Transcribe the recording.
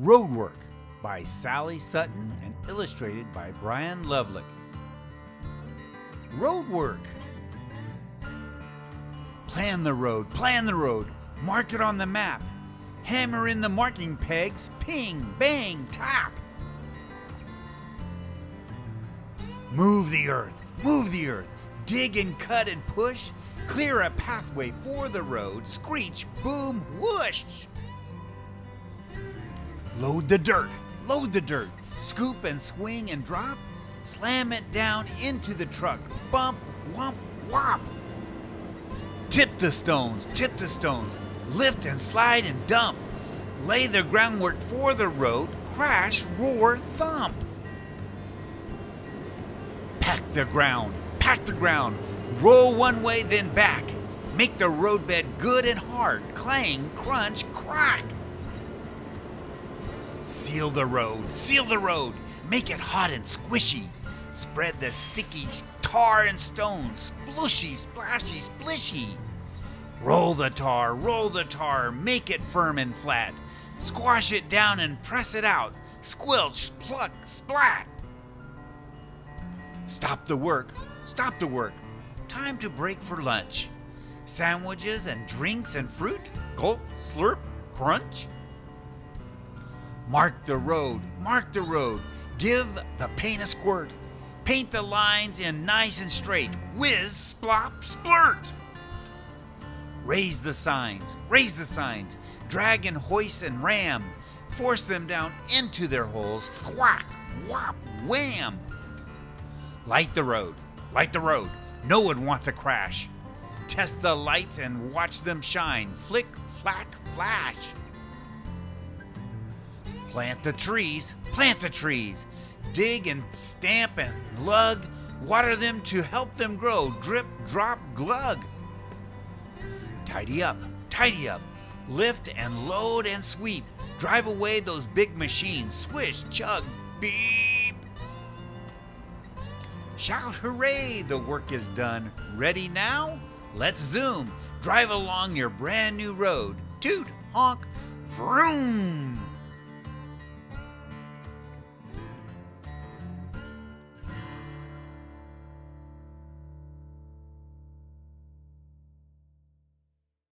Roadwork by Sally Sutton and illustrated by Brian Lovelock. Roadwork. Plan the road, plan the road, mark it on the map. Hammer in the marking pegs, ping, bang, tap. Move the earth, move the earth, dig and cut and push, clear a pathway for the road, screech, boom, whoosh. Load the dirt, load the dirt, scoop and swing and drop, slam it down into the truck, bump, wump, whop. Tip the stones, tip the stones, lift and slide and dump. Lay the groundwork for the road, crash, roar, thump. Pack the ground, pack the ground, roll one way then back. Make the roadbed good and hard, clang, crunch, crack. Seal the road, seal the road, make it hot and squishy. Spread the sticky tar and stones, splooshy, splashy, splishy. Roll the tar, roll the tar, make it firm and flat. Squash it down and press it out. Squelch, pluck, splat. Stop the work, stop the work. Time to break for lunch. Sandwiches and drinks and fruit. Gulp, slurp, crunch. Mark the road, mark the road. Give the paint a squirt. Paint the lines in nice and straight. Whiz, splop, splurt. Raise the signs, raise the signs. Drag and hoist and ram. Force them down into their holes. Thwack, whop, wham. Light the road, light the road. No one wants a crash. Test the lights and watch them shine. Flick, flack, flash. Plant the trees, plant the trees. Dig and stamp and lug. Water them to help them grow. Drip, drop, glug. Tidy up, tidy up. Lift and load and sweep. Drive away those big machines. Swish, chug, beep. Shout hooray, the work is done. Ready now? Let's zoom. Drive along your brand new road. Toot, honk, vroom.